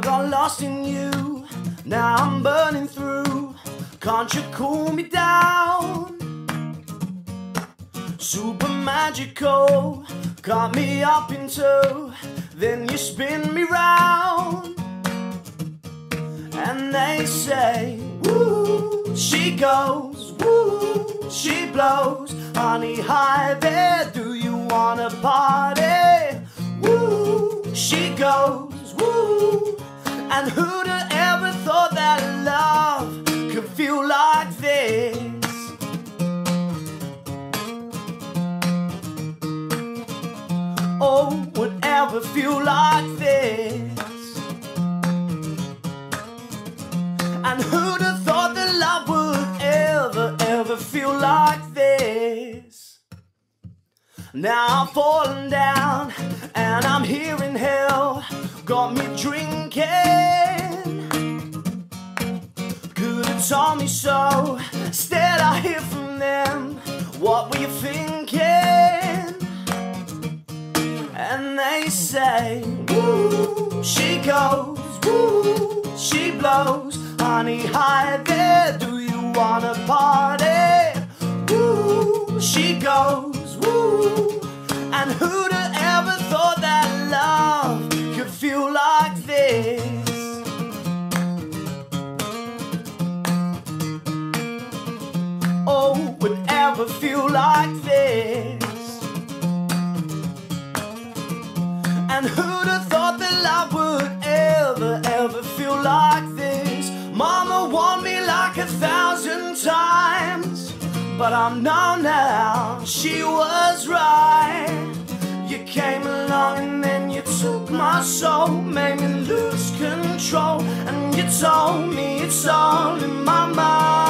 Got lost in you. Now I'm burning through. Can't you cool me down? Super magical. caught me up in two. Then you spin me round. And they say, Woo, she goes, woo, she blows. Honey, hi there, do you wanna party? Woo, she goes. And who'd have ever thought that love could feel like this? Oh, would ever feel like this? And who'd have thought that love would ever, ever feel like this? Now I'm falling down and I'm here in hell. Got me Told me so. Instead, I hear from them. What were you thinking? And they say, Woo, she goes, woo, she blows. Honey, hi there, do you wanna party? Woo, she goes, woo. And who'd ever feel like this? And who'd have thought that love would ever, ever feel like this? Mama warned me like a thousand times, but I'm know now she was right. You came along and then you took my soul, made me lose control, and you told me it's all in my mind.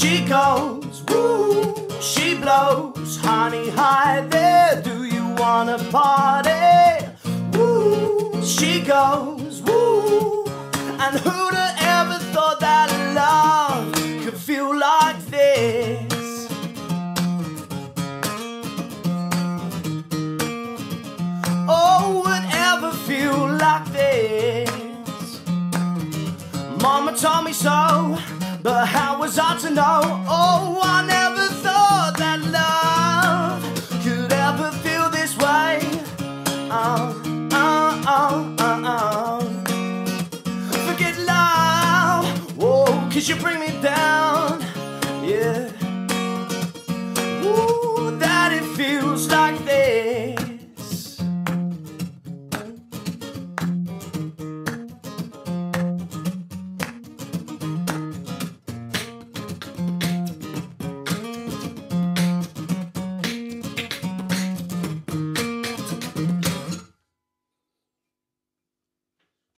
She goes, woo, she blows. Honey, hi there, do you wanna party? Woo, she goes, woo. And who'd have ever thought that love could feel like this? Oh, would ever feel like this? Mama told me so, but how was I to know? Oh, I never thought that love could ever feel this way. Oh, oh, oh, oh, oh. Forget love, oh, cause you bring me down. Yeah. Ooh, that it feels like this.